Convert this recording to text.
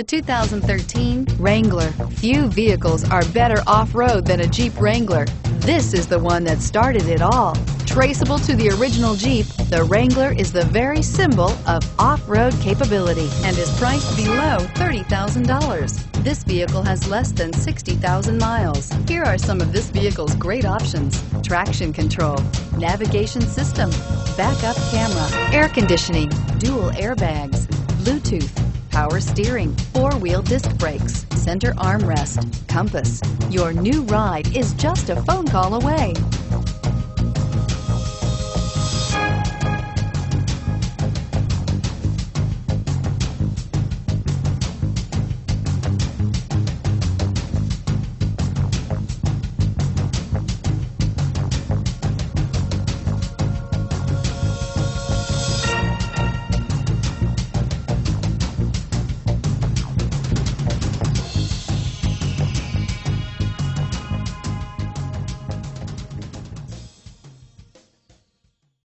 The 2013 Wrangler. Few vehicles are better off-road than a Jeep Wrangler. This is the one that started it all. Traceable to the original Jeep, the Wrangler is the very symbol of off-road capability and is priced below $30,000. This vehicle has less than 60,000 miles. Here are some of this vehicle's great options. Traction control, navigation system, backup camera, air conditioning, dual airbags, Bluetooth, power steering, four-wheel disc brakes, center armrest, compass. Your new ride is just a phone call away.